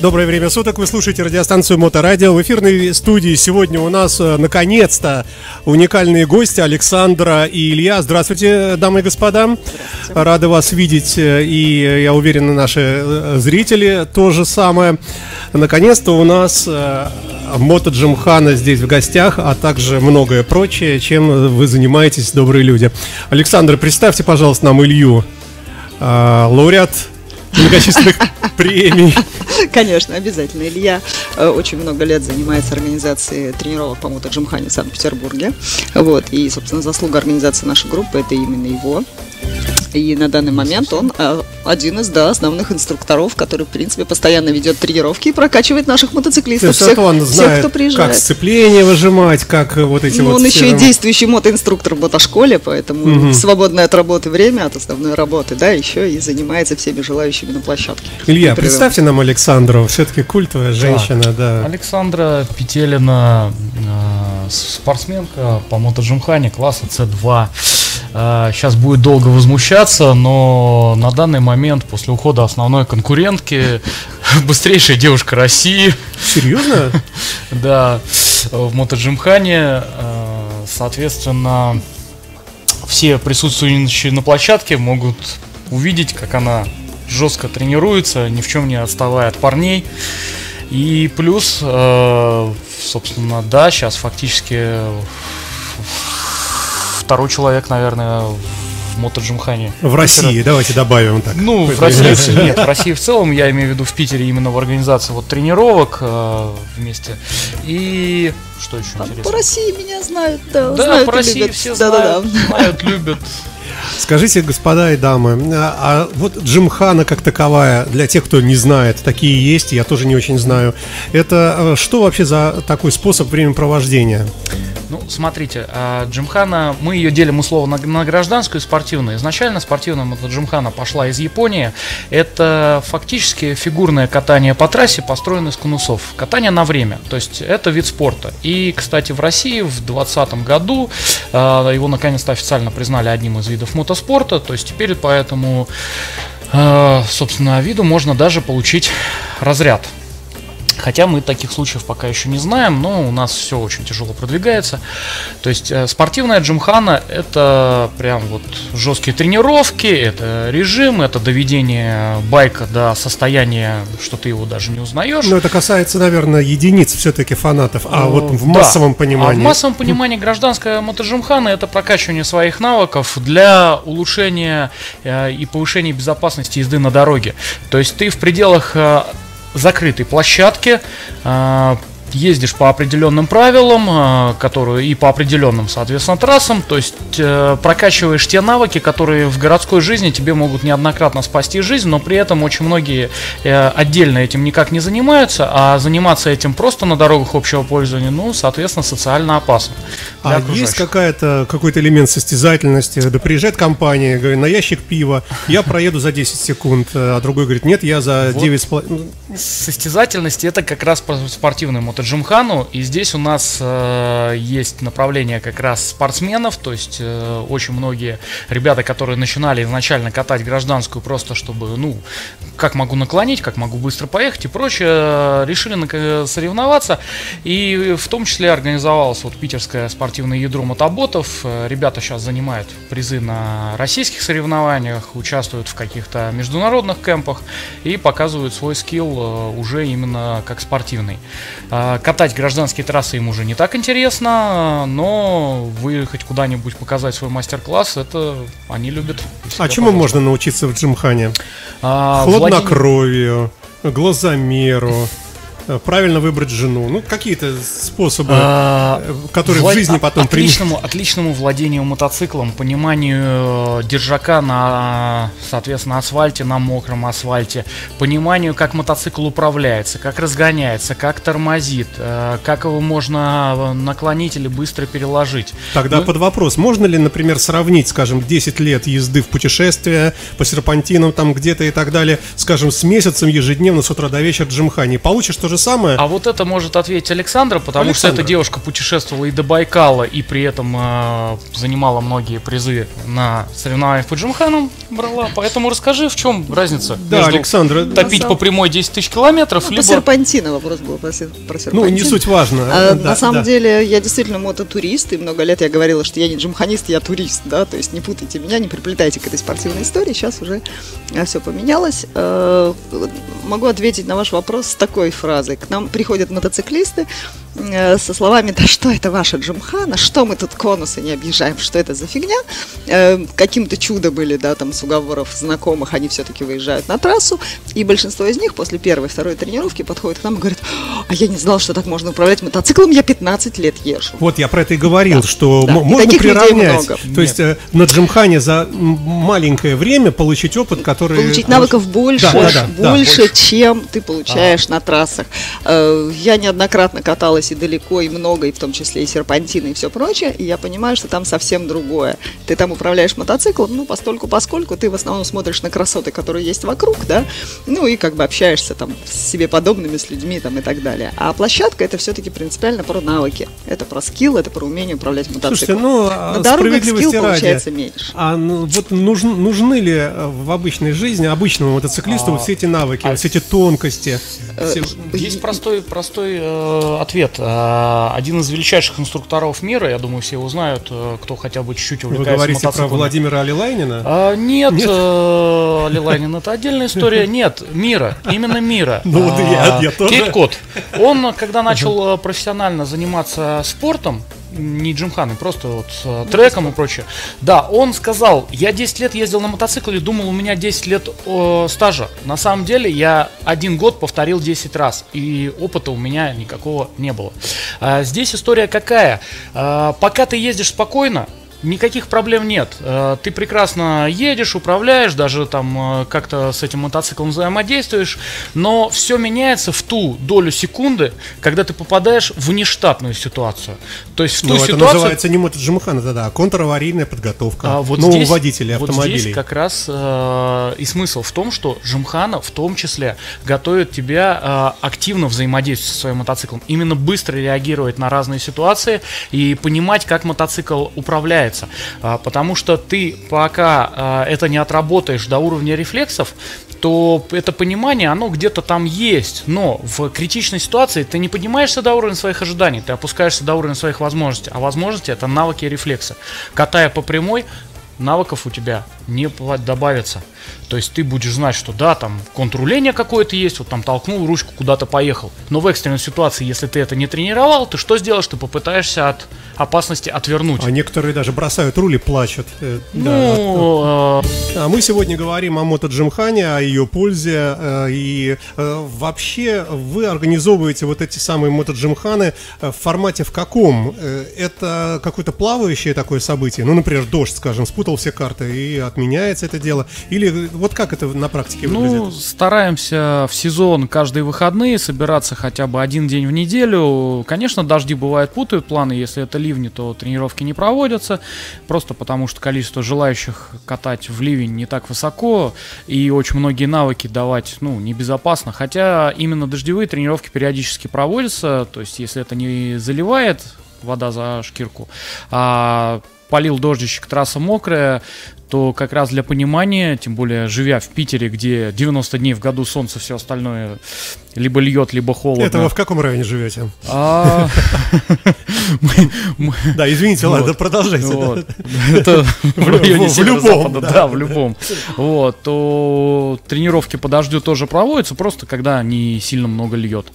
Доброе время суток, вы слушаете радиостанцию Моторадио. В эфирной студии сегодня у нас, э, наконец-то, уникальные гости Александра и Илья. Здравствуйте, дамы и господа. Рады вас видеть, э, и я уверен, наши э, зрители тоже самое. Наконец-то у нас Мото Джимхана здесь в гостях, а также многое прочее, чем вы занимаетесь, добрые люди. Александр, представьте, пожалуйста, нам Илью, лауреат многочисленных премий. Конечно, обязательно. Илья э, очень много лет занимается организацией тренировок по мотоджимхане в Санкт-Петербурге. Вот. И, собственно, заслуга организации нашей группы – это именно его. И на данный момент он э, один из да, основных инструкторов, который, в принципе, постоянно ведет тренировки и прокачивает наших мотоциклистов. То есть всех, он знает, всех, кто приезжает. как сцепление выжимать, как вот эти ну, вот... Он еще и действующий мотоинструктор в мотошколе, поэтому угу. свободное от работы время, от основной работы, да, еще и занимается всеми желающими на площадке. Илья, представьте нам Александру, все-таки культовая женщина, так, да. Александра Петелина, э, спортсменка по мотоджимхане класса С2. Сейчас а, будет долго возмущаться, но на данный момент, после ухода основной конкурентки, быстрейшая девушка России. Серьезно? Да, в мотоджимхане, а, соответственно, все присутствующие на площадке могут увидеть, как она жестко тренируется, ни в чем не отставая от парней. И плюс, а, собственно, да, сейчас фактически второй человек, наверное, в мотоджимхане. В России, давайте добавим так. Ну, в России, нет, в России в целом, я имею в виду в Питере именно в организации вот тренировок э, вместе. И что еще а интересно? По России меня знают, да. Да, знают по России любят. все да, знают, да, да. знают, любят. Скажите, господа и дамы, а, а вот Джимхана как таковая, для тех, кто не знает, такие есть, я тоже не очень знаю, это э, что вообще за такой способ времяпровождения? Ну, смотрите, а, Джимхана, мы ее делим условно на, гражданскую и спортивную. Изначально спортивная Джимхана пошла из Японии. Это фактически фигурное катание по трассе, построенное из конусов. Катание на время, то есть это вид спорта. И, кстати, в России в 2020 году а, его наконец-то официально признали одним из видов мотоспорта. То есть теперь по этому, а, собственно, виду можно даже получить разряд Хотя мы таких случаев пока еще не знаем, но у нас все очень тяжело продвигается. То есть э, спортивная джимхана это прям вот жесткие тренировки, это режим, это доведение байка до состояния, что ты его даже не узнаешь. Но это касается, наверное, единиц все-таки фанатов, а вот в массовом да. понимании. А в массовом понимании гражданская мотоджимхана это прокачивание своих навыков для улучшения э, и повышения безопасности езды на дороге. То есть ты в пределах э, закрытой площадке а, ездишь по определенным правилам, а, которые и по определенным, соответственно, трассам, то есть э, прокачиваешь те навыки, которые в городской жизни тебе могут неоднократно спасти жизнь, но при этом очень многие э, отдельно этим никак не занимаются, а заниматься этим просто на дорогах общего пользования, ну, соответственно, социально опасно. А есть какая-то, какой-то элемент состязательности? Да приезжает компания, говорит, на ящик пива, я проеду за 10 секунд, а другой говорит, нет, я за вот 9,5... Состязательность это как раз спортивный мотор Джимхану. И здесь у нас э, есть направление как раз спортсменов, то есть э, очень многие ребята, которые начинали изначально катать гражданскую просто чтобы, ну, как могу наклонить, как могу быстро поехать и прочее, э, решили соревноваться. И в том числе организовалось вот питерское спортивное ядро мотоботов. Э, ребята сейчас занимают призы на российских соревнованиях, участвуют в каких-то международных кемпах и показывают свой скилл э, уже именно как спортивный. А, катать гражданские трассы им уже не так интересно, но выехать куда-нибудь показать свой мастер-класс, это они любят. А чему можно научиться в Джимхане? А, Хладнокровию, Владимир... глазомеру, Э, правильно выбрать жену? Ну, какие-то способы, а, э, которые влад... в жизни потом отличному, применить. отличному владению мотоциклом, пониманию э, держака на, соответственно, асфальте, на мокром асфальте, пониманию, как мотоцикл управляется, как разгоняется, как тормозит, как его можно наклонить или быстро переложить. Тогда ну, под вопрос, можно ли, например, сравнить, скажем, 10 лет езды в путешествие по серпантинам там где-то и так далее, скажем, с месяцем ежедневно с утра до вечера джимхани? Получишь то же же самое. А вот это может ответить Александра, потому Александра. что эта девушка путешествовала и до Байкала, и при этом э, занимала многие призы на соревнованиях по Джимханам брала. Поэтому расскажи, в чем разница Да, между Александра, топить На по прямой 10 тысяч километров, Ну, по либо... серпантину вопрос был про, сер- про серпантин. ну, не суть важно. А, Да, на самом да. деле, я действительно мототурист, и много лет я говорила, что я не джимханист, я турист, да, то есть не путайте меня, не приплетайте к этой спортивной истории, сейчас уже все поменялось. Э, Могу ответить на ваш вопрос с такой фразой. К нам приходят мотоциклисты со словами, да что это ваша джимхана, что мы тут конусы не объезжаем, что это за фигня. Э, Каким-то чудо были, да, там с уговоров знакомых, они все-таки выезжают на трассу, и большинство из них после первой, второй тренировки подходят к нам и говорят, а я не знал, что так можно управлять мотоциклом, я 15 лет езжу. Вот я про это и говорил, что Да. м- И можно приравнять. много. То есть э, на Джимхане за маленькое время получить опыт, который... Получить навыков больше, Да, да, да, да, больше, больше. чем ты получаешь на трассах. Э, Я неоднократно каталась и далеко, и много, и в том числе и серпантины, и все прочее, и я понимаю, что там совсем другое. Ты там управляешь мотоциклом, ну, постольку, поскольку ты в основном смотришь на красоты, которые есть вокруг, да, ну, и как бы общаешься там с себе подобными, с людьми там и так далее. А площадка это все-таки принципиально про навыки. Это про скилл, это про умение управлять мотоциклом. Слушайте, ну, а, на дорогах справедливости скилл ради, получается меньше. А ну, вот нужны, нужны ли э, в обычной жизни обычному мотоциклисту А, вот все эти навыки, а вот все эти тонкости? Э, все- Есть простой, простой э, ответ. Э, один из величайших инструкторов мира, я думаю, все его знают, э, кто хотя бы чуть-чуть Вы увлекается говорите про. Владимира Алилайнина? А, нет, Нет? э, Лилайнин, это отдельная история. Нет, мира, именно мира. Ну, вот я- А, я тоже. Кейт Кот. Он, когда начал профессионально заниматься спортом, не джимханой, просто вот э, треком и прочее. Да, он сказал, я 10 лет ездил на мотоцикле, думал, у меня 10 лет э, стажа. На самом деле я один год повторил 10 раз, и опыта у меня никакого не было. А здесь история какая? А, пока ты ездишь спокойно, Никаких проблем нет. Э, Ты прекрасно едешь, управляешь, даже там э, как-то с этим мотоциклом взаимодействуешь, но все меняется в ту долю секунды, когда ты попадаешь в нештатную ситуацию. То есть в ту Ну, это ситуацию, называется не мотоджимхан, это да, а контраварийная подготовка а, вот нового здесь, вот автомобилей. здесь как раз э, и смысл в том, что Жимхана в том числе готовит тебя э, активно взаимодействовать со своим мотоциклом, именно быстро реагировать на разные ситуации и понимать, как мотоцикл управляется. А, потому что ты пока э, это не отработаешь до уровня рефлексов, то это понимание, оно где-то там есть, но в критичной ситуации ты не поднимаешься до уровня своих ожиданий, ты опускаешься до уровня своих возможностей, а возможности это навыки и рефлексы. Катая по прямой, навыков у тебя не добавится. То есть ты будешь знать, что да, там контруление какое-то есть, вот там толкнул ручку, куда-то поехал. Но в экстренной ситуации, если ты это не тренировал, ты что сделаешь? Ты попытаешься от опасности отвернуть. А некоторые даже бросают руль и плачут. Э, да. Ну, э, А мы сегодня говорим о мотоджимхане, о ее пользе. э, И вообще вы организовываете вот эти самые мотоджимханы э, в формате в каком? Это какое-то плавающее такое событие? Ну, например, дождь, скажем, спутал все карты и отменяется это дело? Или вот как это на практике Ну, выглядит? стараемся в сезон каждые выходные собираться хотя бы один день в неделю. Конечно, дожди бывают путают планы, если это ливни, то тренировки не проводятся, просто потому что количество желающих катать в ливень не так высоко, и очень многие навыки давать, ну, небезопасно, хотя именно дождевые тренировки периодически проводятся, то есть если это не заливает вода за шкирку, а полил дождичек, трасса мокрая, то как раз для понимания, тем более живя в Питере, где 90 дней в году солнце, все остальное либо льет, либо холодно. Это вы в каком районе живете? А, Да, извините, ладно, продолжайте. Это в районе северо-запада, любом, да. в любом. Вот, то тренировки по дождю тоже проводятся, просто когда не сильно много льет.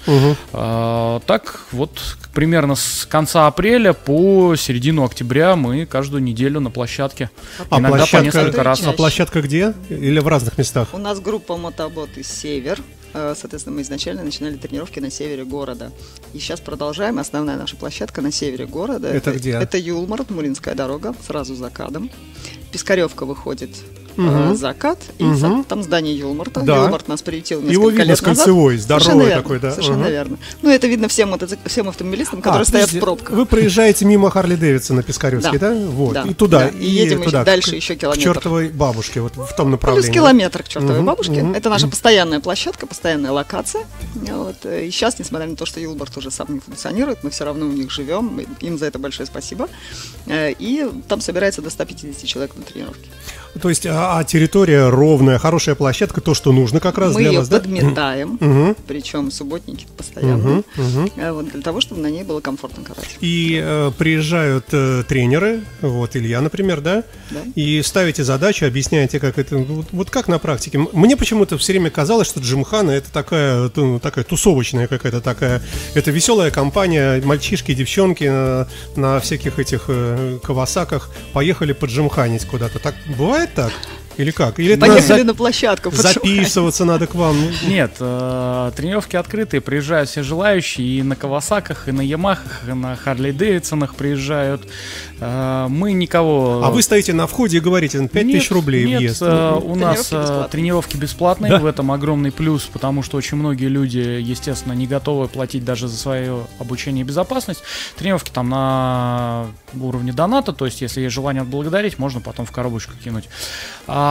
А, Так вот, примерно с конца апреля по середину октября мы каждую неделю на площадке. А Иногда по несколько раз. А площадка где? Или в разных местах? У нас группа мотоботы «Север». Э, Соответственно, мы изначально начинали тренировки на севере города. И сейчас продолжаем. Основная наша площадка на севере города. Это где? Это Юлмар, Муринская дорога, сразу за КАДом. Пискаревка выходит э, закат, и за- там здание Юлмарта. Да. Юлмарт нас приютил несколько Его видно лет с кольцевой, назад. здоровый Совершенно верно, такой, да. Совершенно Мгм. верно. Ну, это видно всем, мотоцик- всем автомобилистам, которые А, стоят в пробках. Вы проезжаете мимо Харли Дэвидсона на Пискаревский, да? Да. Вот. Да, И туда. да. И едем еще туда, дальше к- еще К километр. чертовой бабушке, вот в том Плюс направлении. километр к чертовой бабушке. Это наша постоянная площадка, постоянная локация. Вот. И сейчас, несмотря на то, что Юлбарт уже сам не функционирует, мы все равно у них живем. Им за это большое спасибо. Э, И там собирается до 150 человек на тренировке. То есть, а, а территория ровная, хорошая площадка, то, что нужно как раз Мы для ее вас, да? подметаем, Мгм, причем субботники постоянно. мгм. э, Вот, для того, чтобы на ней было комфортно кататься. И э, приезжают э, тренеры, вот Илья, например, да, Да. и ставите задачу, объясняете, как это, вот, вот как на практике. Мне почему-то все время казалось, что Джимхана это такая, ну, такая тусовочная какая-то такая, это веселая компания, мальчишки, девчонки на, на всяких этих э, кавасаках поехали поджимханить куда-то. Так бывает так? Или как? Или Поехали на площадку. записываться надо к вам? Нет, э, тренировки открытые, приезжают все желающие, и на Кавасаках, и на Ямахах, и на Харли Дэвидсонах приезжают. Э, мы никого... А вы стоите на входе и говорите, 5 Нет, тысяч рублей нет, въезд. э, у нас Тренировки э, бесплатные. тренировки бесплатные, Да. в этом огромный плюс, потому что очень многие люди, естественно, не готовы платить даже за свое обучение и безопасность. Тренировки там на уровне доната, то есть если есть желание отблагодарить, можно потом в коробочку кинуть. А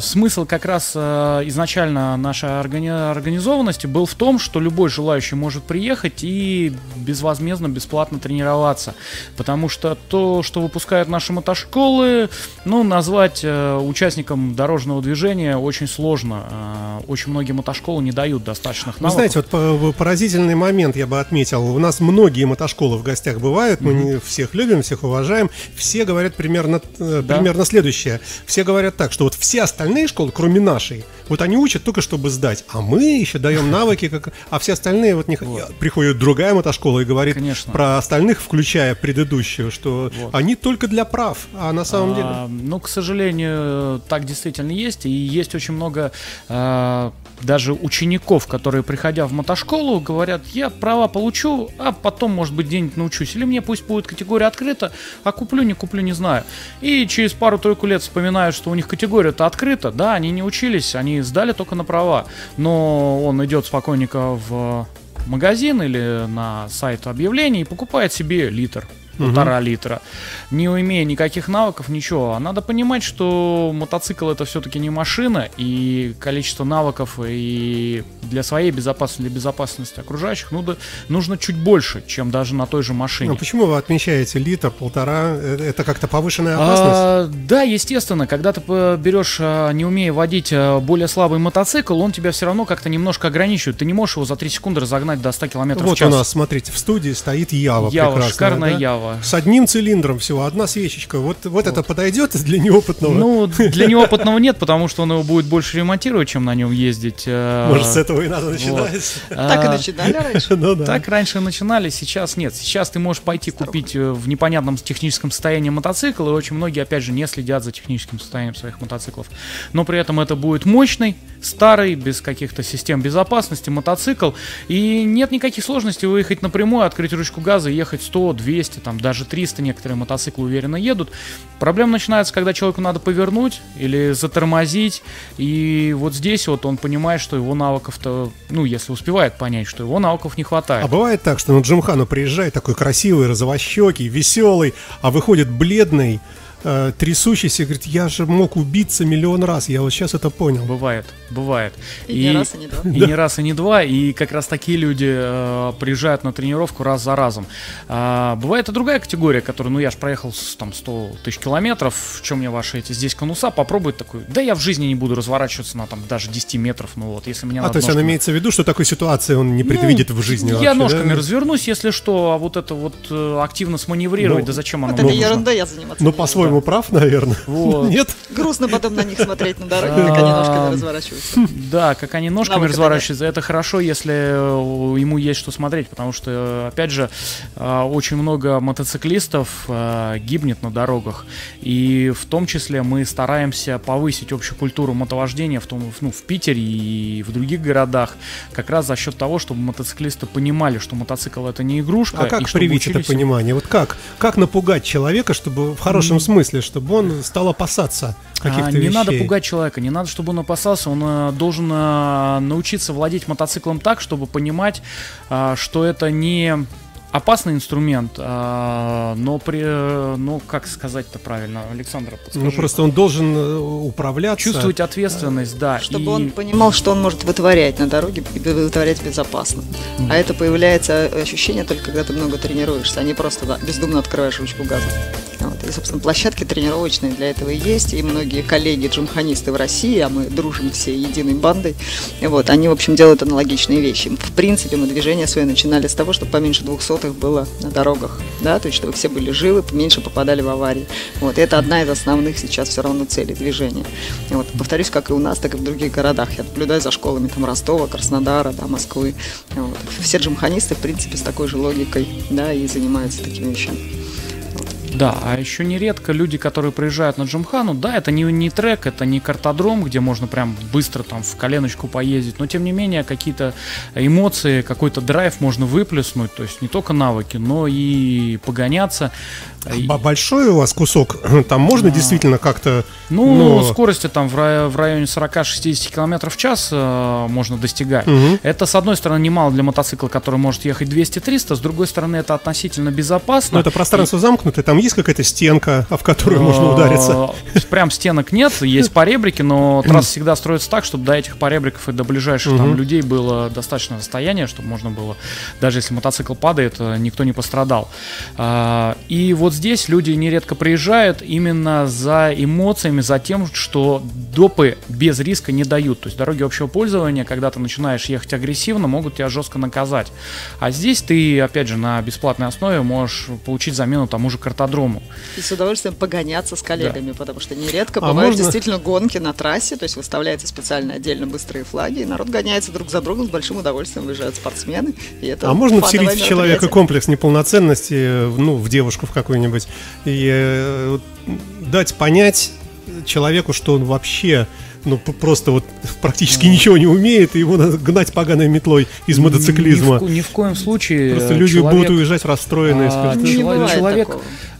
смысл как раз э, изначально нашей органи- организованности был в том, что любой желающий может приехать и безвозмездно, бесплатно тренироваться. Потому что то, что выпускают наши мотошколы, ну, назвать э, участником дорожного движения очень сложно. Э, очень многие мотошколы не дают достаточных Вы навыков. знаете, вот по- поразительный момент я бы отметил. У нас многие мотошколы в гостях бывают, мы не всех любим, всех уважаем. Все говорят примерно, э, Да. примерно следующее. Все говорят так, что вот все остальные школы, кроме нашей, вот они учат только чтобы сдать, а мы еще даем навыки, как... а все остальные вот не х- приходит другая мотошкола и говорит Конечно. про остальных, включая предыдущую, что Вот. они только для прав, а на самом деле... А, Ну, к сожалению, так действительно есть. И есть очень много а, даже учеников, которые, приходя в мотошколу, говорят, я права получу, а потом, может быть, где-нибудь научусь. Или мне пусть будет категория открыта, а куплю, не куплю, не знаю. И через пару-тройку лет вспоминают, что у них категория-то открыта. Да, они не учились, они сдали только на права. Но он идет спокойненько в магазин или на сайт объявлений и покупает себе литр полтора литра, не имея никаких навыков, ничего. А надо понимать, что мотоцикл это все-таки не машина, и количество навыков и для своей безопасности, для безопасности окружающих ну, да, нужно чуть больше, чем даже на той же машине. Ну, почему вы отмечаете литр, полтора? Э, Это как-то повышенная опасность? А, да, естественно, когда ты берешь, а, не умея водить а, более слабый мотоцикл, он тебя все равно как-то немножко ограничивает. Ты не можешь его за 3 секунды разогнать до 100 км в Вот час. у нас, смотрите, в студии стоит Ява, Ява, прекрасная, шикарная да? Ява. С одним цилиндром всего, одна свечечка. Вот, вот, это подойдет для неопытного? Ну, для неопытного нет, потому что он его будет больше ремонтировать, чем на нем ездить. э, Может, с этого и надо начинать? Так и а, начинали раньше. Ну да. Так раньше начинали, сейчас нет. Сейчас ты можешь пойти купить э, в непонятном техническом состоянии мотоцикл, и очень многие, опять же, не следят за техническим состоянием своих мотоциклов. Но при этом это будет мощный, старый, без каких-то систем безопасности мотоцикл, и нет никаких сложностей выехать напрямую, открыть ручку газа и ехать 100, 200, там даже 300 некоторые мотоциклы уверенно едут. Проблема начинается, когда человеку надо повернуть или затормозить, и вот здесь вот он понимает, что его навыков-то, ну, если успевает понять, что его навыков не хватает. А бывает так, что на Джимхану приезжает такой красивый, розовощекий, веселый, а выходит бледный, э, трясущийся, и говорит, я же мог убиться миллион раз, я вот сейчас это понял. Бывает, бывает. И не раз, и не два. И не раз, и не два. И как раз такие люди э, приезжают на тренировку раз за разом. А, бывает и другая категория, которая, ну я же проехал там 100 тысяч километров, в чем мне ваши эти здесь конуса, попробует такой, да я в жизни не буду разворачиваться на там даже 10 метров, ну вот, если мне А то есть он ножками- имеется в виду, что такой ситуации он не Ну, предвидит в жизни Я вообще, ножками да? развернусь, если что, а вот это вот э, активно сманеврировать, Ну, да зачем оно Вот мне это нужно? ерунда я заниматься. Ну, не по-своему прав, наверное. Вот. Нет? Грустно потом на них смотреть на дороге, как они ножками А, разворачиваются. Да, как они ножками разворачиваются, это хорошо, если э, ему есть что смотреть, потому что, э, опять же, э, очень много мотоциклистов гибнет на дорогах, и в том числе мы стараемся повысить общую культуру мотовождения в, том, ну, в Питере и в других городах, как раз за счет того, чтобы мотоциклисты понимали, что мотоцикл это не игрушка. А как привить это понимание? Вот как? Как напугать человека, чтобы в хорошем смысле смысле, чтобы он стал опасаться каких-то а, Не вещей? надо пугать человека, не надо, чтобы он опасался. Он э, должен э, научиться владеть мотоциклом так, чтобы понимать, э, что это не опасный инструмент, а, но при, ну как сказать-то правильно, Александр, подскажи. Ну просто он должен э, управляться. Чувствовать ответственность, да. Чтобы и... он понимал, что он может вытворять на дороге и вытворять безопасно. Mm-hmm. А это появляется ощущение только когда ты много тренируешься, а не просто да, бездумно открываешь ручку газа. Вот. И, собственно, площадки тренировочные для этого и есть. И многие коллеги джимханисты в России, а мы дружим все единой бандой, вот, они, в общем, делают аналогичные вещи. В принципе, мы движение свое начинали с того, чтобы поменьше двухсотых было на дорогах, да, то есть чтобы все были живы, меньше попадали в аварии. Вот. Это одна из основных сейчас все равно целей движения. Вот, повторюсь, как и у нас, так и в других городах. Я наблюдаю за школами там Ростова, Краснодара, да, Москвы. Вот. Все джимханисты, в принципе, с такой же логикой, да, и занимаются такими вещами. Да, а еще нередко люди, которые приезжают на Джимхану, да, это не, не трек, это не картодром, где можно прям быстро там в коленочку поездить, но тем не менее какие-то эмоции, какой-то драйв можно выплеснуть, то есть не только навыки, но и погоняться. Большой у вас кусок? Там можно а, действительно как-то... Ну, но... скорости там в, рай, в районе 40-60 км в час э, можно достигать. Угу. Это, с одной стороны, немало для мотоцикла, который может ехать 200-300, с другой стороны, это относительно безопасно. Но это пространство и... замкнутое, там есть какая-то стенка, в которую можно удариться? Прям стенок нет, есть поребрики, но трасса всегда строится так, чтобы до этих поребриков и до ближайших там людей было достаточно расстояние, чтобы можно было, даже если мотоцикл падает, э, никто не пострадал. А, и вот здесь люди нередко приезжают именно за эмоциями, за тем, что допы без риска не дают. То есть дороги общего пользования, когда ты начинаешь ехать агрессивно, могут тебя жестко наказать. А здесь ты, опять же, на бесплатной основе можешь получить замену тому же картодрому. И с удовольствием погоняться с коллегами, да. потому что нередко а бывают можно... действительно гонки на трассе, то есть выставляются специально отдельно быстрые флаги, и народ гоняется друг за другом, с большим удовольствием выезжают спортсмены. И это а можно вселить в человека комплекс неполноценности, ну, в девушку в какую-нибудь какой-нибудь, и э, дать понять человеку, что он вообще ну, просто вот практически ничего не умеет, и его надо гнать поганой метлой из мотоциклизма. Ни в, ни в коем случае. Просто люди человек, будут уезжать расстроенные. А, человек, человек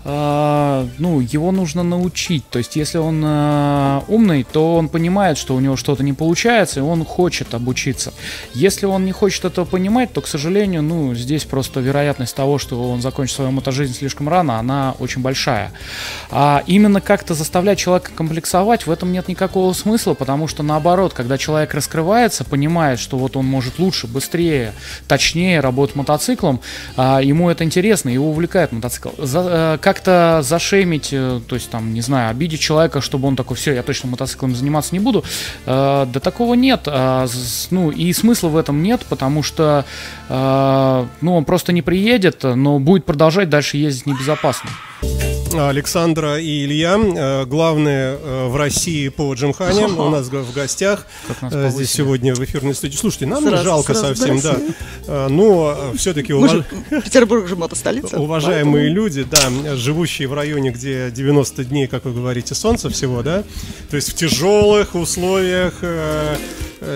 а, ну, его нужно научить. То есть, если он а, умный, то он понимает, что у него что-то не получается, и он хочет обучиться. Если он не хочет этого понимать, то, к сожалению, ну, здесь просто вероятность того, что он закончит свою мотожизнь слишком рано, она очень большая. А именно как-то заставлять человека комплексовать, в этом нет никакого смысла, потому что наоборот, когда человек раскрывается, понимает, что вот он может лучше, быстрее, точнее работать мотоциклом, а, ему это интересно, его увлекает мотоцикл. За, а, как как-то зашемить, э, то есть там, не знаю, обидеть человека, чтобы он такой, все, я точно мотоциклом заниматься не буду, э, да такого нет. Э, ну и смысла в этом нет, потому что, э, ну, он просто не приедет, но будет продолжать дальше ездить небезопасно. Александра и Илья, э, главные э, в России по Джимхане, у нас в гостях э, здесь сегодня в эфирной студии. Слушайте, нам сразу, жалко сразу, совсем, да, но все-таки уваж... Петербург же мотостолица. Уважаемые поэтому... люди, да, живущие в районе, где 90 дней, как вы говорите, солнца всего, да, то есть в тяжелых условиях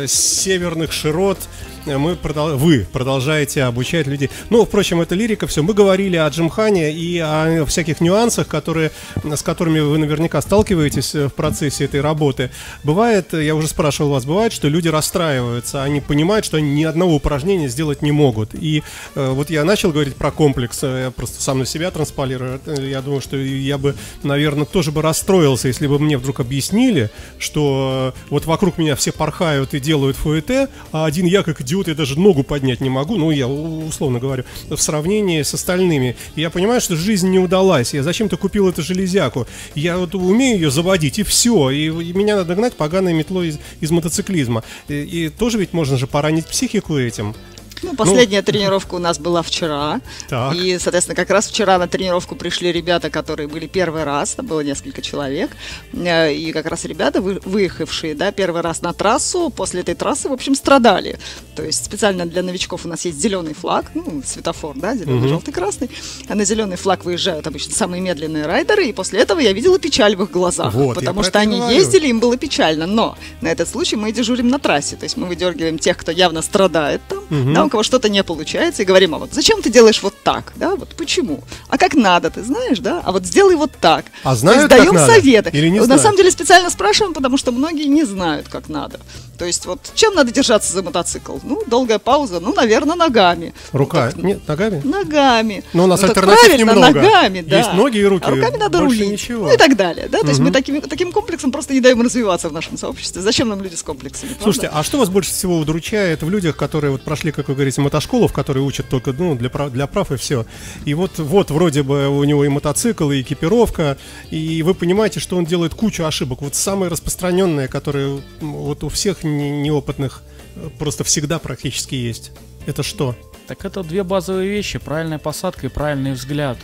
северных широт, мы продол... вы продолжаете обучать людей. Ну, впрочем, это лирика, все. Мы говорили о Джимхане и о всяких нюансах, которые, с которыми вы наверняка сталкиваетесь э, в процессе этой работы. Бывает, я уже спрашивал вас, бывает, что люди расстраиваются, они понимают, что они ни одного упражнения сделать не могут. И э, вот я начал говорить про комплекс, э, я просто сам на себя трансполирую. Я думаю, что я бы, наверное, тоже бы расстроился, если бы мне вдруг объяснили, что вот вокруг меня все порхают и делают фуэте, а один я как идиот, я даже ногу поднять не могу, ну, я условно говорю, в сравнении с остальными. И я понимаю, что жизнь не удалась. Я зачем-то купил эту железяку. Я вот умею ее заводить, и все. И, и меня надо гнать поганой метлой из, из мотоциклизма. И, и тоже ведь можно же поранить психику этим. Ну, последняя ну, тренировка у нас была вчера. Так. И, соответственно, как раз вчера на тренировку пришли ребята, которые были первый раз, там было несколько человек. Э, и как раз ребята, выехавшие, да, первый раз на трассу, после этой трассы, в общем, страдали. То есть специально для новичков у нас есть зеленый флаг, ну, светофор, да, зеленый, угу. желтый, красный. А на зеленый флаг выезжают обычно самые медленные райдеры, и после этого я видела печаль в их глазах. Вот, потому что они говорю. ездили, им было печально. Но на этот случай мы дежурим на трассе. То есть мы выдергиваем тех, кто явно страдает там, угу. да, у кого что-то не получается, и говорим, а вот зачем ты делаешь вот так, да, вот почему? А как надо, ты знаешь, да? А вот сделай вот так. А знают, То есть даем надо? советы. Или не На знают? самом деле специально спрашиваем, потому что многие не знают, как надо. То есть вот чем надо держаться за мотоцикл? Ну, долгая пауза, ну, наверное, ногами. Рука. Нет, ногами? Ногами. Но у нас Ну, так альтернатив немного. ногами, да. Есть ноги и руки, А руками надо больше рулить. ничего. Ну и так далее. Да? То есть мы таким, таким комплексом просто не даем развиваться в нашем сообществе. Зачем нам люди с комплексами? правда? Слушайте, а что вас больше всего удручает в людях, которые вот прошли, как вы говорите, мотошколу, в которой учат только ну, для, прав, для прав и все. И вот, вот вроде бы у него и мотоцикл, и экипировка, и вы понимаете, что он делает кучу ошибок. Вот самые распространенные, которые вот у всех не- неопытных э, просто всегда практически есть. Это что? Так это две базовые вещи, правильная посадка и правильный взгляд.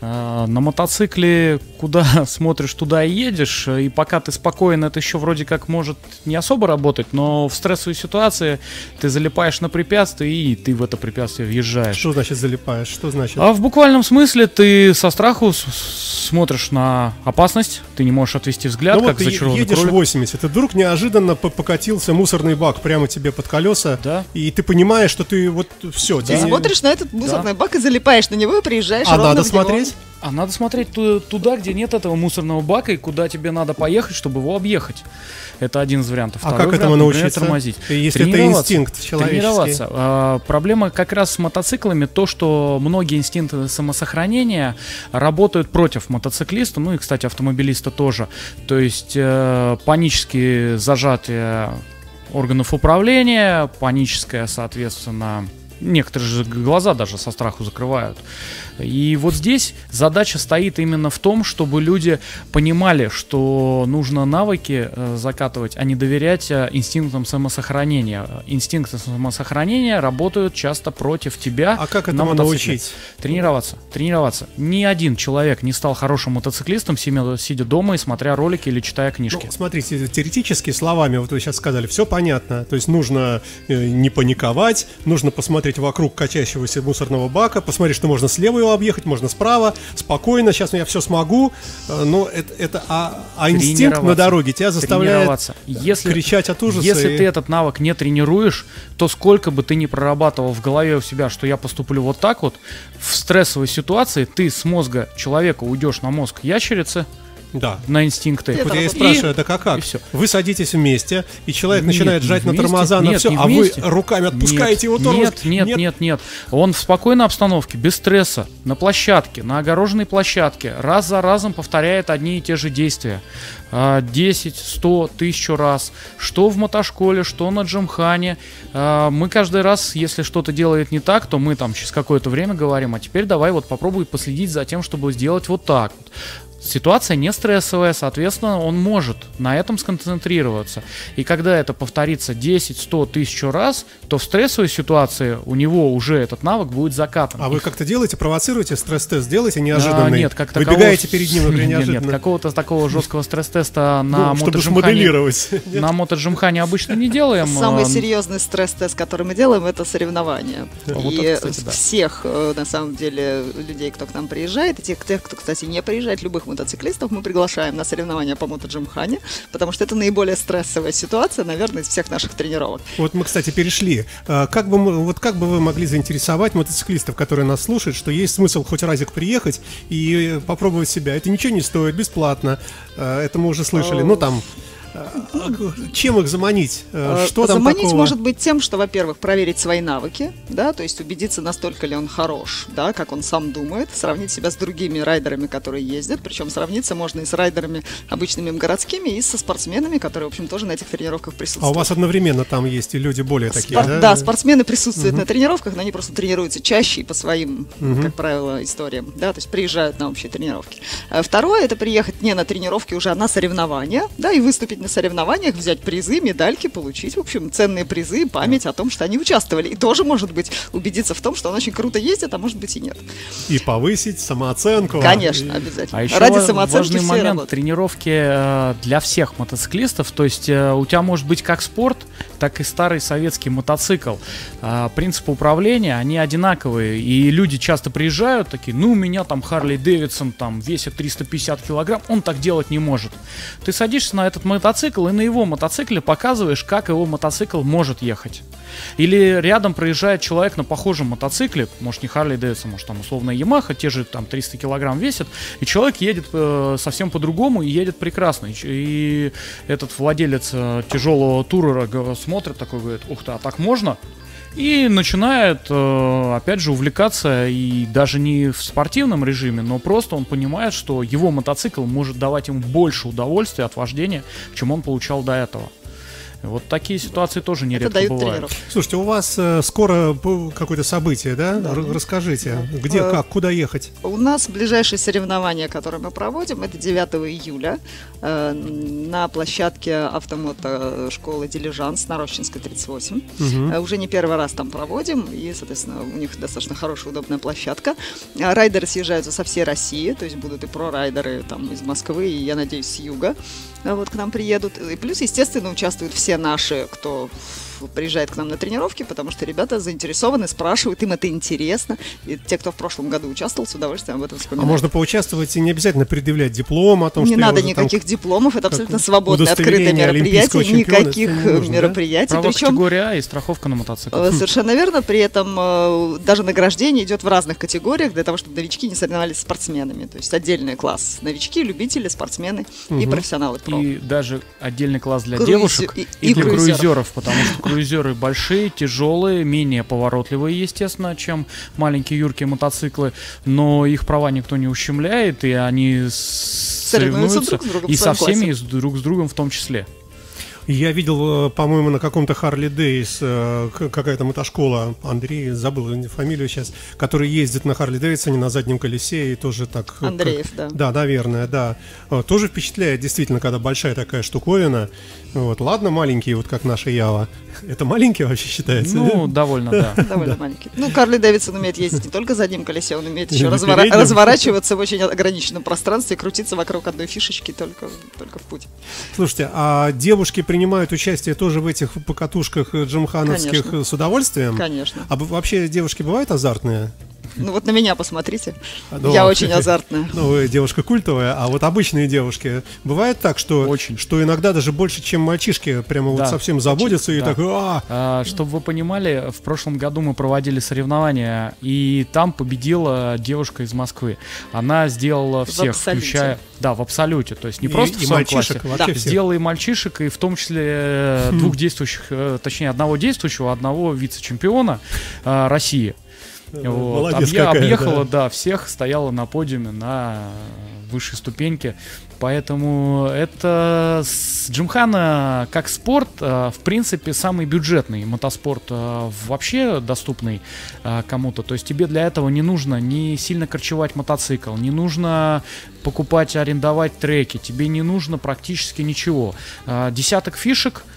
А, На мотоцикле куда смотришь, туда и едешь, и пока ты спокоен, это еще вроде как может не особо работать, но в стрессовой ситуации ты залипаешь на препятствие, и ты в это препятствие въезжаешь. Что значит залипаешь? Что значит? А в буквальном смысле ты со страху смотришь на опасность, ты не можешь отвести взгляд, Ну как вот ты зачарованный едешь кролик. 80, и вдруг неожиданно по- покатился мусорный бак прямо тебе под колеса, Да. и ты понимаешь, что ты вот все. Ты смотришь на этот мусорный бак и залипаешь на него и приезжаешь А ровно надо смотреть? А надо смотреть ту- туда, где нет этого мусорного бака, и куда тебе надо поехать, чтобы его объехать. Это один из вариантов. А Второй как этому вариант, например, научиться? тормозить. Если это инстинкт человеческий. Тренироваться. А, проблема как раз с мотоциклами то, что многие инстинкты самосохранения работают против мотоциклиста, ну и, кстати, автомобилиста тоже. То есть э, панически зажатие органов управления, паническое, соответственно, некоторые же глаза даже со страху закрывают. И вот здесь задача стоит именно в том, чтобы люди понимали, что нужно навыки э, закатывать, а не доверять э, инстинктам самосохранения. Инстинкты самосохранения работают часто против тебя. А как на этому мотоцикле. научить? Тренироваться, тренироваться. Ни один человек не стал хорошим мотоциклистом, сидя дома и смотря ролики или читая книжки. Ну, смотрите, теоретически словами, вот вы сейчас сказали, все понятно. То есть нужно э, не паниковать, нужно посмотреть вокруг качающегося мусорного бака, посмотреть, что можно слева его объехать, можно справа, спокойно, сейчас я все смогу. Э, Но это, это а, а инстинкт на дороге тебя заставляет. Если, кричать от ужаса. Если и- ты этот навык не тренируешь, то сколько бы ты ни прорабатывал в голове у себя, что я поступлю вот так вот, в стрессовой ситуации ты с мозга человека уйдешь на мозг ящерицы, Да. на инстинкты. Это Вот я и спрашиваю, так а как? и всё. Вы садитесь вместе, и человек Нет, начинает жать на вместе, тормоза, на нет, все, а вы руками отпускаете его нет, тормоз. Нет, нет, нет, нет. Он в спокойной обстановке, без стресса, на площадке, на огороженной площадке, раз за разом повторяет одни и те же действия. А, 10, 100, 1000 раз. Что в мотошколе, что на джимхане. А, Мы каждый раз, если что-то делает не так, то мы там через какое-то время говорим, а теперь давай вот попробуй последить за тем, чтобы сделать вот так вот. Ситуация не стрессовая, соответственно, он может на этом сконцентрироваться. И когда это повторится 10, 100, 1000 раз, то в стрессовой ситуации у него уже этот навык будет закатан. А вы как-то делаете, провоцируете, стресс-тест делаете а, неожиданный? нет, как такового Выбегаете перед ним, например, нет, нет, неожиданно? какого-то такого жесткого стресс-теста на Ну, чтобы смоделировать. на мотоджимхане обычно не делаем. Самый а, серьезный стресс-тест, который мы делаем, это соревнования. Вот и это, кстати, да. всех, э, на самом деле, людей, кто к нам приезжает, и тех, тех, кто, кстати, не приезжает, любых мотоциклистов, мы приглашаем на соревнования по мотоджимхане, потому что это наиболее стрессовая ситуация, наверное, из всех наших тренировок. Вот мы, кстати, перешли. А, Как бы, мы, вот как бы вы могли заинтересовать мотоциклистов, которые нас слушают, что есть смысл хоть разик приехать и э, попробовать себя? Это ничего не стоит, бесплатно. А, Это мы уже слышали. Ну там, а, а, чем их заманить? А, Э, Что там Заманить такого? может быть тем, что, во-первых, проверить свои навыки, да, то есть убедиться, настолько ли он хорош, да, как он сам думает, сравнить себя с другими райдерами, которые ездят, причем сравниться можно и с райдерами обычными городскими, и со спортсменами, которые, в общем, тоже на этих тренировках А присутствуют. у вас одновременно там есть и люди более такие, Спор- да? да? спортсмены присутствуют на тренировках, но они просто тренируются чаще и по своим, как правило, историям, да, то есть приезжают на общие тренировки. А Второе это приехать не на тренировки уже, а на соревнования, да, и выступить на соревнованиях, взять призы, медальки, получить, в общем, ценные призы, память о том, что они участвовали. И тоже, может быть, убедиться в том, что он очень круто ездит, а может быть и нет. И повысить самооценку. Конечно, И- обязательно. А еще Ради самооценки важный все момент работают. тренировки э, для всех мотоциклистов. То есть э, у тебя может быть как спорт, так и старый советский мотоцикл. А, принципы управления, они одинаковые. И люди часто приезжают такие, ну, у меня там Харли Дэвидсон там весит 350 килограмм, он так делать не может. Ты садишься на этот мотоцикл и на его мотоцикле показываешь, как его мотоцикл может ехать. Или рядом проезжает человек на похожем мотоцикле, может не Харли Дэвидсон, может там условная Ямаха, те же там 300 килограмм весит, и человек едет э, совсем по-другому и едет прекрасно. И, и этот владелец э, тяжелого турера смотрит такой, говорит, ух ты, а так можно? И начинает, э, опять же, увлекаться и даже не в спортивном режиме, но просто он понимает, что его мотоцикл может давать ему больше удовольствия от вождения, чем он получал до этого. Вот такие ситуации тоже нередко Это бывают. Тренеров. Слушайте, у вас э, скоро какое-то событие, да? да. Расскажите, да. где, э, как, куда ехать? У нас ближайшее соревнование, которое мы проводим, это 9 июля э, на площадке автомото школы «Дилижанс» на Рощинской 38. Угу. Э, уже не первый раз там проводим, и, соответственно, у них достаточно хорошая, удобная площадка. Райдеры съезжаются со всей России, то есть будут и про-райдеры там из Москвы, и, я надеюсь, с юга э, вот к нам приедут. И плюс, естественно, участвуют все наши, кто приезжает к нам на тренировки, потому что ребята заинтересованы, спрашивают, им это интересно. И те, кто в прошлом году участвовал, с удовольствием об этом вспоминают. А можно поучаствовать и не обязательно предъявлять диплом о том, не что... Не надо никаких там, дипломов, это абсолютно свободное, открытое мероприятие, никаких нужно, мероприятий. Да? Причем категория А и страховка на мотоцикл. Э, совершенно верно, при этом э, даже награждение идет в разных категориях для того, чтобы новички не соревновались с спортсменами. То есть отдельный класс новички, любители, спортсмены угу. и профессионалы. Про. И даже отдельный класс для Круиз... девушек и, и, и для круизеров, потому что круизеры большие, тяжелые, менее поворотливые, естественно, чем маленькие юркие мотоциклы, но их права никто не ущемляет, и они соревнуются, друг с другом и со всеми, и друг с другом в том числе. Я видел, э, по-моему, на каком-то Харли Дейс э, какая-то мотошкола, Андрей, забыл фамилию сейчас, который ездит на Харли Дэвидсоне на заднем колесе и тоже так... Э, Андреев, как, да. Да, наверное, да. Тоже впечатляет, действительно, когда большая такая штуковина. Вот, ладно, маленький, вот как наша Ява. Это маленький вообще считается? Ну, довольно, да. Довольно маленький. Ну, Карли Дэвидсон умеет ездить не только задним колесе, он умеет еще разворачиваться в очень ограниченном пространстве, крутиться вокруг одной фишечки только, только в путь. Слушайте, а девушки принимают участие тоже в этих покатушках джимхановских с удовольствием? Конечно. А вообще девушки бывают азартные? Ну вот на меня посмотрите. Ну, я очень азартная. Ну, вы девушка культовая, а вот обычные девушки. Бывает так, что, очень. что иногда даже больше, чем мальчишки, прямо да. вот совсем заботятся и да. так... А! А, чтобы вы понимали, в прошлом году мы проводили соревнования, и там победила девушка из Москвы. Она сделала всех, включая... Да, в абсолюте. То есть не и, просто и в мальчишек, классе, да. сделала и мальчишек, и в том числе э, двух действующих, э, точнее одного действующего, одного вице-чемпиона э, России. Вот. Объ... объехала, да. да, всех, стояла на подиуме на высшей ступеньке. Поэтому это Джимхана как спорт, э, в принципе, самый бюджетный мотоспорт э, вообще доступный э, кому-то. То есть тебе для этого не нужно не сильно корчевать мотоцикл, не нужно покупать, арендовать треки, тебе не нужно практически ничего. Десяток фишек –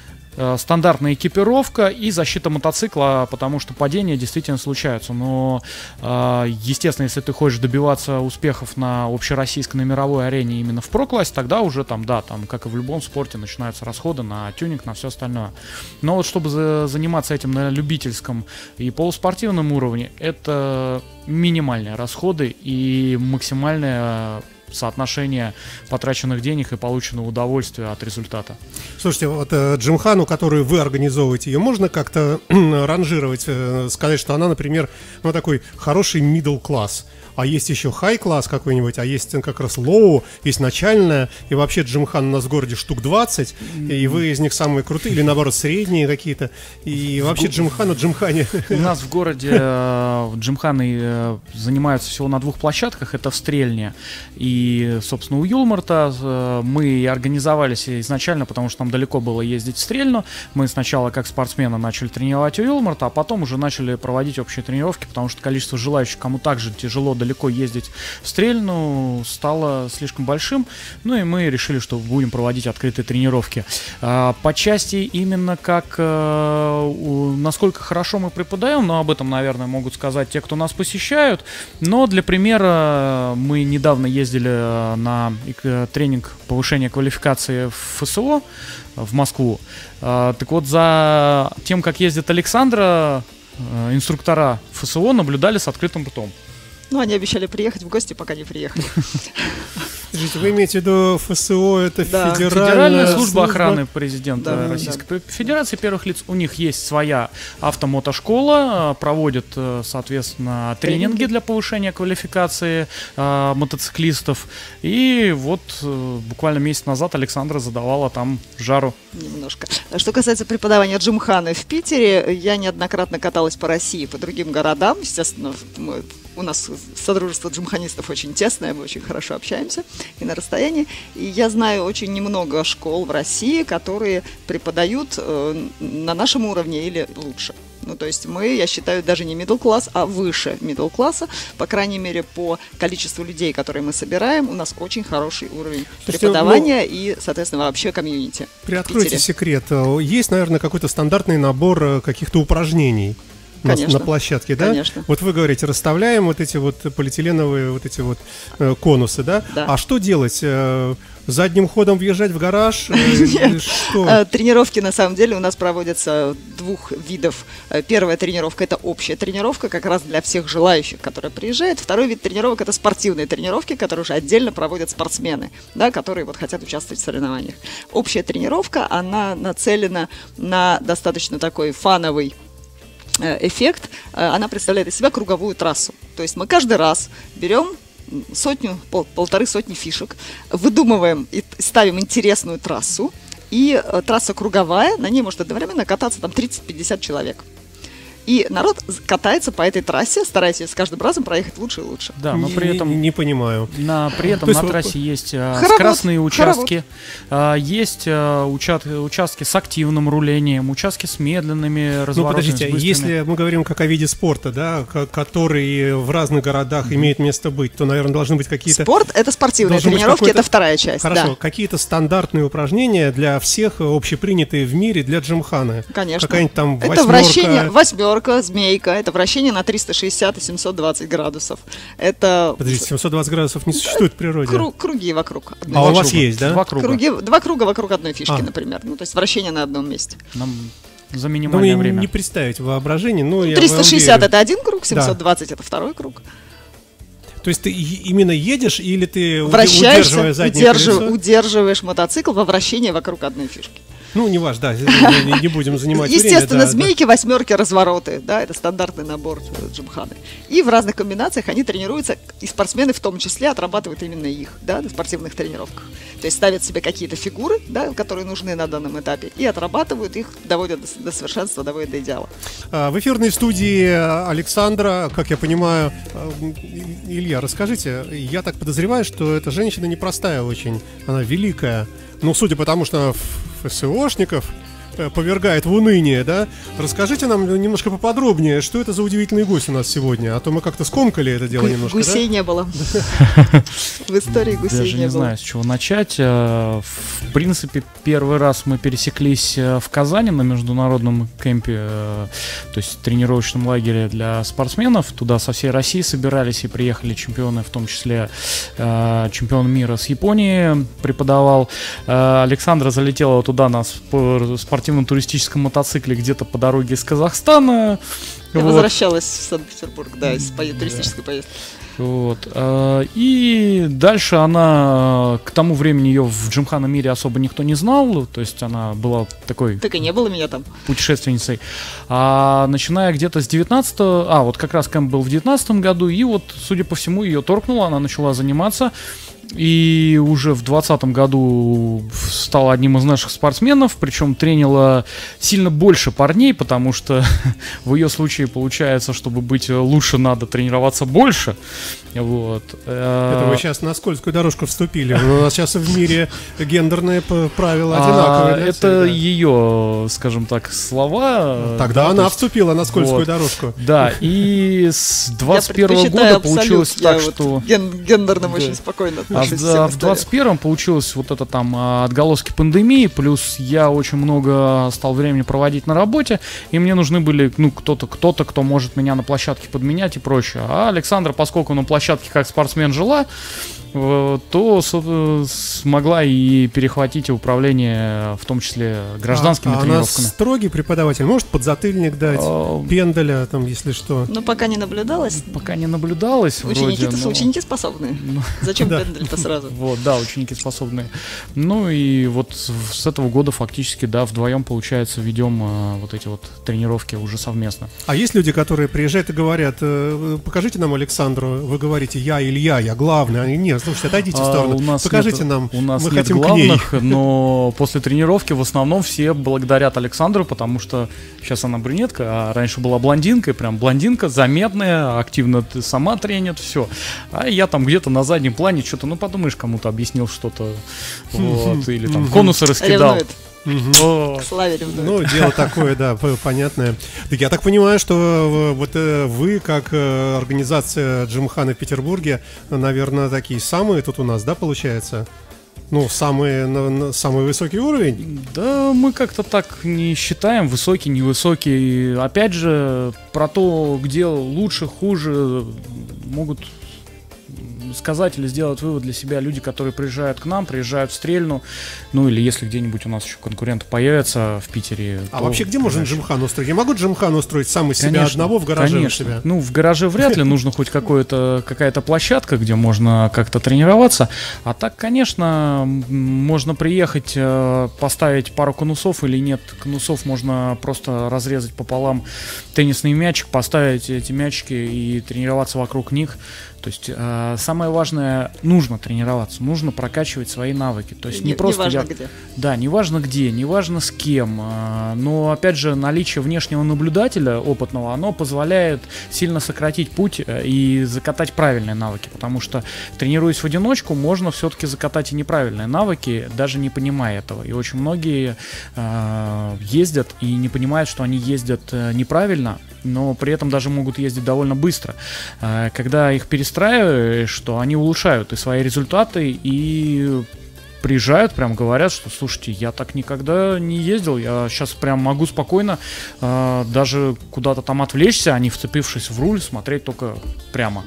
стандартная экипировка и защита мотоцикла, потому что падения действительно случаются. Но, э, естественно, если ты хочешь добиваться успехов на общероссийской, на мировой арене именно в про-классе, тогда уже там, да, там, как и в любом спорте, начинаются расходы на тюнинг, на все остальное. Но вот чтобы заниматься этим на любительском и полуспортивном уровне, это минимальные расходы и максимальная соотношение потраченных денег и полученного удовольствия от результата. Слушайте, вот э, Джимхану, которую вы организовываете, ее можно как-то ранжировать, э, сказать, что она, например, ну такой хороший middle класс а есть еще high-класс какой-нибудь, а есть как раз low, есть начальная, и вообще Джимхан у нас в городе штук 20, и вы из них самые крутые, или наоборот средние какие-то, и вообще Джимхан, Джимхане. У нас в городе э, Джимханы э, занимаются всего на двух площадках, это в Стрельне и, собственно, у Юлмарта. Э, мы организовались изначально, потому что нам далеко было ездить в Стрельну, мы сначала как спортсмены начали тренировать у Юлмарта, а потом уже начали проводить общие тренировки, потому что количество желающих, кому также тяжело далеко далеко ездить в Стрельну стало слишком большим, ну и мы решили, что будем проводить открытые тренировки. А, по части именно как, э, насколько хорошо мы преподаем, но об этом, наверное, могут сказать те, кто нас посещают, но для примера мы недавно ездили на тренинг повышения квалификации в ФСО в Москву. А, так вот, за тем, как ездит Александра, э, инструктора ФСО наблюдали с открытым ртом. Ну, они обещали приехать в гости, пока не приехали. Вы имеете в виду ФСО, это да. федеральная, федеральная служба, служба охраны президента да, Российской да. Федерации первых лиц. У них есть своя автомотошкола, проводят, э, соответственно, тренинги, тренинги для повышения квалификации э, мотоциклистов. И вот э, буквально месяц назад Александра задавала там жару. Немножко. Что касается преподавания джимханы в Питере, я неоднократно каталась по России, по другим городам. Естественно, мы у нас содружество джимханистов очень тесное, мы очень хорошо общаемся и на расстоянии. И я знаю очень немного школ в России, которые преподают э, на нашем уровне или лучше. Ну, то есть мы, я считаю, даже не middle класс, а выше middle класса. По крайней мере, по количеству людей, которые мы собираем, у нас очень хороший уровень Слушайте, преподавания ну, и, соответственно, вообще комьюнити. Приоткройте секрет. Есть, наверное, какой-то стандартный набор э, каких-то упражнений Конечно. На, на площадке, да? Конечно. Вот вы говорите, расставляем вот эти вот полиэтиленовые вот эти вот э, конусы, да? Да. А что делать? Э, задним ходом въезжать в гараж? Э, Нет. Что? Э, тренировки на самом деле у нас проводятся двух видов. Э, первая тренировка это общая тренировка, как раз для всех желающих, которые приезжают. Второй вид тренировок это спортивные тренировки, которые уже отдельно проводят спортсмены, да, которые вот хотят участвовать в соревнованиях. Общая тренировка, она нацелена на достаточно такой фановый эффект, э, она представляет из себя круговую трассу. То есть мы каждый раз берем сотню, пол, полторы сотни фишек, выдумываем и ставим интересную трассу, и э, трасса круговая, на ней может одновременно кататься там 30-50 человек. И народ катается по этой трассе, стараясь с каждым разом проехать лучше и лучше. Да, но при этом... Не, не понимаю. На, при этом на трассе есть а, хоровод, красные участки, а, есть учат, участки с активным рулением, участки с медленными разворотами. Ну, подождите, если мы говорим как о виде спорта, да, который в разных городах mm-hmm. имеет место быть, то, наверное, должны быть какие-то... Спорт — это спортивные тренировки, это вторая часть, Хорошо, да. какие-то стандартные упражнения для всех общепринятые в мире для джимхана. Конечно. Какая-нибудь там восьмерка. Это вращение, восьмерка Восьмерка, змейка, это вращение на 360 и 720 градусов. Это... Подождите, 720 градусов не существует в природе? Кру- круги вокруг. А у вас есть, да? Два круга. Круги, два круга вокруг одной фишки, а. например. Ну, то есть вращение на одном месте. Нам за минимальное ну, время. не представить воображение, но 360 это один круг, 720 да. это второй круг. То есть ты именно едешь или ты Вращаешься, удерживаешь, удерживаешь мотоцикл во вращении вокруг одной фишки. Ну, не важно, да, не, не будем занимать Естественно, время, да, змейки, да. восьмерки, развороты, да, это стандартный набор джимханы. И в разных комбинациях они тренируются, и спортсмены в том числе отрабатывают именно их, да, в спортивных тренировках. То есть ставят себе какие-то фигуры, да, которые нужны на данном этапе, и отрабатывают их, доводят до, до совершенства, доводят до идеала. А, в эфирной студии Александра, как я понимаю, а, Илья, расскажите, я так подозреваю, что эта женщина непростая очень, она великая. Ну, судя по тому, что ФСОшников повергает в уныние, да? Расскажите нам немножко поподробнее, что это за удивительный гость у нас сегодня, а то мы как-то скомкали это дело немножко, Гусей не было. В истории гусей не было. не знаю, с чего начать. Э, в принципе, первый раз мы пересеклись э, в Казани на международном кемпе, то есть тренировочном лагере для спортсменов. Туда со всей России собирались и приехали чемпионы, в том числе чемпион мира с Японии преподавал. Александра залетела туда на спортивный спортивном туристическом мотоцикле где-то по дороге из Казахстана. Я вот. возвращалась в Санкт-Петербург, да, из по- туристической поездки. Вот. А, и дальше она, к тому времени ее в Джимхана мире особо никто не знал, то есть она была такой... Так и не было меня там. Путешественницей. А начиная где-то с 19 а вот как раз кэмп был в 19 году, и вот, судя по всему, ее торкнуло, она начала заниматься. И уже в 2020 году стала одним из наших спортсменов, причем тренила сильно больше парней, потому что в ее случае получается, чтобы быть лучше, надо тренироваться больше. Вот. Это вы сейчас на скользкую дорожку вступили. У нас сейчас в мире гендерные правила а, одинаковые. Это ее, скажем так, слова. Тогда она вступила на скользкую дорожку. Да, и с 21 года получилось так, что... Гендерным очень спокойно а в 21 получилось вот это там а, отголоски пандемии, плюс я очень много стал времени проводить на работе, и мне нужны были, ну, кто-то, кто-то, кто может меня на площадке подменять и прочее. А Александра, поскольку на площадке как спортсмен жила, то смогла и перехватить управление, в том числе гражданскими а, тренировками. Она строгий преподаватель, может подзатыльник дать, а, пенделя, там, если что. Ну, пока не наблюдалось. Пока не наблюдалось. Ученики, вроде, но... ученики способные. Ну, Зачем да. пендель-то сразу? Вот, да, ученики способные. Ну и вот с этого года фактически, да, вдвоем, получается, ведем а, вот эти вот тренировки уже совместно. А есть люди, которые приезжают и говорят, э, покажите нам Александру, вы говорите, я Илья, я главный, они нет, слушайте, отойдите в а, сторону. у нас Покажите нет, нам. У нас мы нет хотим главных, но после тренировки в основном все благодарят Александру, потому что сейчас она брюнетка, а раньше была блондинкой, прям блондинка, заметная, активно ты сама тренит, все. А я там где-то на заднем плане что-то, ну подумаешь, кому-то объяснил что-то, вот, или там конусы раскидал. Ревнует. Ревнует. Ну, дело такое, да, понятное. Так я так понимаю, что вот э, вы, как э, организация Джимхана в Петербурге, наверное, такие самые тут у нас, да, получается? Ну, самый, на, на, самый высокий уровень? Да, мы как-то так не считаем, высокий, невысокий. Опять же, про то, где лучше, хуже, могут сказать или сделать вывод для себя люди, которые приезжают к нам, приезжают в Стрельну, ну или если где-нибудь у нас еще конкуренты появятся в Питере. А вообще где можно джимхан устроить? Я могу джимхан устроить сам из себя одного в гараже конечно. себя? Ну, в гараже вряд ли, нужно хоть какое-то, какая-то площадка, где можно как-то тренироваться. А так, конечно, можно приехать, э, поставить пару конусов или нет конусов, можно просто разрезать пополам теннисный мячик, поставить эти мячики и тренироваться вокруг них. То есть э, самое важное, нужно тренироваться, нужно прокачивать свои навыки. То есть не, не просто не важно я, где. Да, неважно где, неважно с кем. Э, но опять же наличие внешнего наблюдателя опытного, оно позволяет сильно сократить путь э, и закатать правильные навыки, потому что тренируясь в одиночку, можно все-таки закатать и неправильные навыки, даже не понимая этого. И очень многие э, ездят и не понимают, что они ездят э, неправильно, но при этом даже могут ездить довольно быстро. Э, когда их перестраиваешь, что они улучшают и свои результаты, и приезжают, прям говорят, что слушайте, я так никогда не ездил, я сейчас прям могу спокойно э, даже куда-то там отвлечься, а не вцепившись в руль, смотреть только прямо.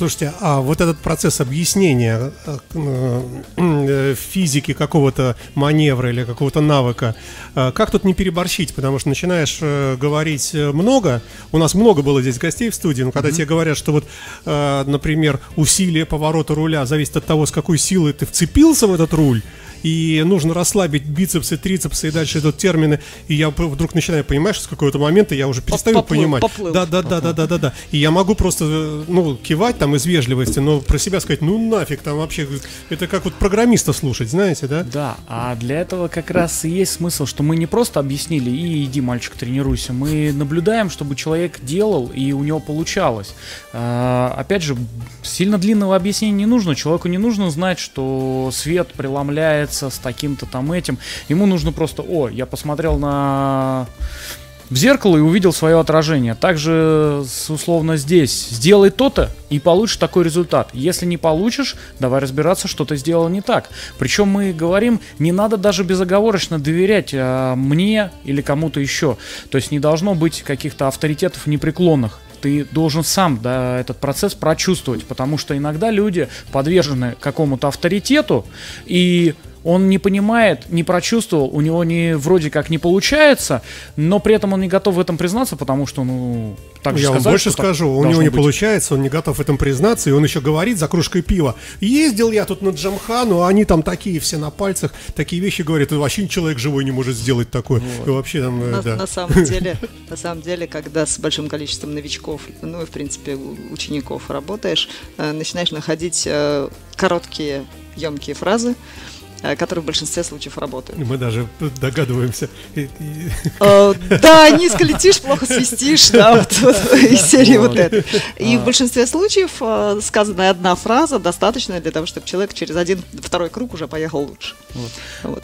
Слушайте, а вот этот процесс объяснения э, э, физики какого-то маневра или какого-то навыка, э, как тут не переборщить? Потому что начинаешь говорить много, у нас много было здесь гостей в студии, но когда mm-hmm. тебе говорят, что вот, например, усилие поворота руля зависит от того, с какой силой ты вцепился в этот руль, full. И нужно расслабить бицепсы, трицепсы и дальше идут термины, и я вдруг начинаю понимать, что с какого-то момента я уже перестаю поплыл, понимать. Поплыл. Да, да, да, да, да, да, да. И я могу просто, ну, кивать там из вежливости, но про себя сказать, ну нафиг, там вообще, это как вот программиста слушать, знаете, да? Да, а для этого как раз и есть смысл, что мы не просто объяснили, и иди, мальчик, тренируйся, мы наблюдаем, чтобы человек делал, и у него получалось. А, опять же, сильно длинного объяснения не нужно, человеку не нужно знать, что свет преломляет справляется с таким-то там этим. Ему нужно просто, о, я посмотрел на в зеркало и увидел свое отражение. Также условно здесь сделай то-то и получишь такой результат. Если не получишь, давай разбираться, что ты сделал не так. Причем мы говорим, не надо даже безоговорочно доверять а, мне или кому-то еще. То есть не должно быть каких-то авторитетов непреклонных ты должен сам да, этот процесс прочувствовать, потому что иногда люди подвержены какому-то авторитету, и он не понимает, не прочувствовал, у него не вроде как не получается, но при этом он не готов в этом признаться, потому что, ну, так же Я сказать, вам больше скажу, у него не быть. получается, он не готов в этом признаться, и он еще говорит за кружкой пива. Ездил я тут на Джамхану, а они там такие все на пальцах, такие вещи говорят, вообще человек живой не может сделать такое. Вот. И вообще там, э, на, да. на самом деле, на самом деле, когда с большим количеством новичков, ну и в принципе учеников работаешь, э, начинаешь находить э, короткие, емкие фразы, которые в большинстве случаев работают. Мы даже догадываемся. Э, да, низко летишь, плохо свистишь, да, из серии вот это. И в большинстве случаев э, сказанная одна фраза достаточно для того, чтобы человек через один, второй круг уже поехал лучше.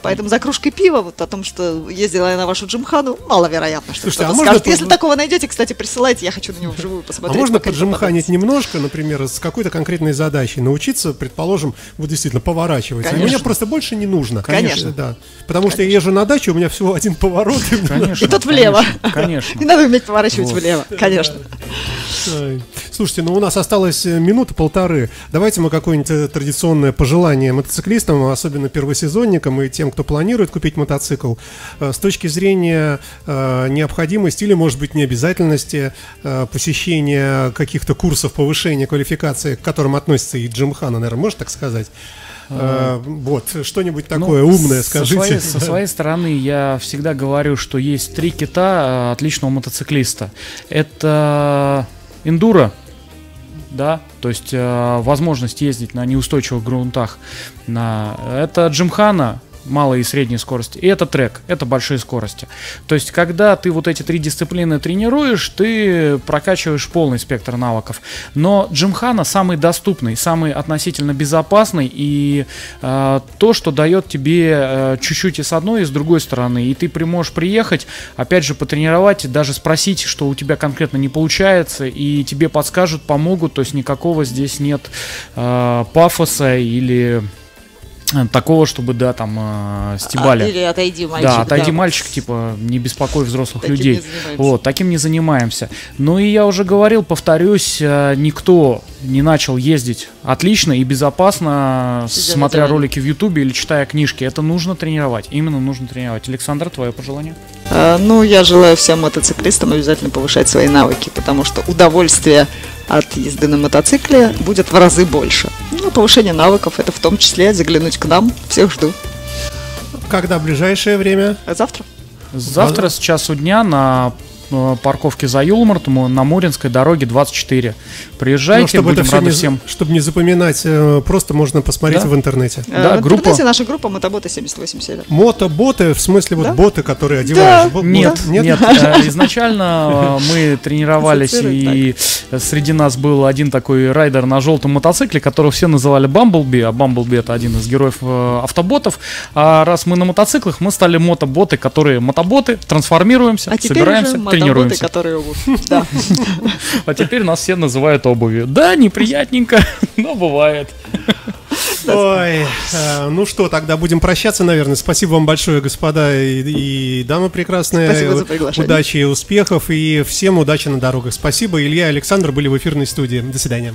Поэтому за кружкой пива, вот о том, что ездила я на вашу джимхану, маловероятно, что а кто-то можно скажет. Если такого найдете, кстати, присылайте, я хочу на него вживую А посмотреть. можно пока не поджимханить немножко, например, с какой-то конкретной задачей, научиться, предположим, вот действительно поворачивать. А мне просто больше не нужно. Конечно. Да. Потому что я езжу на дачу, у меня всего один поворот. Конечно. И тут влево. Конечно. Не надо уметь поворачивать влево, конечно. Ай. Слушайте, ну у нас осталось э, минута-полторы. Давайте мы какое-нибудь э, традиционное пожелание мотоциклистам, особенно первосезонникам и тем, кто планирует купить мотоцикл, э, с точки зрения необходимости или, может быть, необязательности посещения каких-то курсов повышения квалификации, к которым относится и Джимхана, наверное, можно так сказать? Э, Вот, что-нибудь такое Ну, умное со скажите. своей- Со своей стороны я всегда говорю, что есть три кита э, отличного мотоциклиста. Это эндуро, да, то есть э, возможность ездить на неустойчивых грунтах. На... Это джимхана, малой и средней скорости, и это трек, это большие скорости. То есть, когда ты вот эти три дисциплины тренируешь, ты прокачиваешь полный спектр навыков. Но Джимхана самый доступный, самый относительно безопасный и э, то, что дает тебе э, чуть-чуть и с одной, и с другой стороны. И ты можешь приехать, опять же, потренировать, даже спросить, что у тебя конкретно не получается, и тебе подскажут, помогут. То есть никакого здесь нет э, пафоса или такого, чтобы, да, там, э, стебали. А, или отойди, мальчик. да, отойди, мальчик, типа, не беспокой взрослых Таким людей. не. Вот, таким не занимаемся. Ну и я уже говорил, повторюсь, э, никто не начал ездить отлично и безопасно, Сидя на смотря ролики в Ютубе или читая книжки. Это нужно тренировать. Именно нужно тренировать. Александр, твое пожелание? А, Ну, я желаю всем мотоциклистам обязательно повышать свои навыки, потому что удовольствие от езды на мотоцикле будет в разы больше. Ну, повышение навыков это в том числе заглянуть к нам. Всех жду. Когда ближайшее время? Завтра? Завтра с часу дня на парковке за Юлмартом на Муринской дороге 24. Приезжайте, Ну, чтобы будем это рады не, всем. чтобы не запоминать, э, просто можно посмотреть Да. в интернете. Да, Э, в группа. интернете наша группа Мотоботы 78 Север. Мотоботы, в смысле вот Да. боты, которые одеваешь. Бо- Нет, бот- нет, э, изначально э, мы тренировались, и среди нас был один такой райдер на желтом мотоцикле, которого все называли Бамблби, а Бамблби это один из героев э, автоботов. А раз мы на мотоциклах, мы стали мотоботы, которые мотоботы, трансформируемся, А собираемся, тренируемся. которые обувь. Да. А теперь нас все называют обувью. Да, неприятненько, но бывает. Ой, э, ну что, тогда будем прощаться, наверное. Спасибо вам большое, господа и, и дамы прекрасные. Спасибо за приглашение. Удачи и успехов, и всем удачи на дорогах. Спасибо, Илья и Александр были в эфирной студии. До свидания.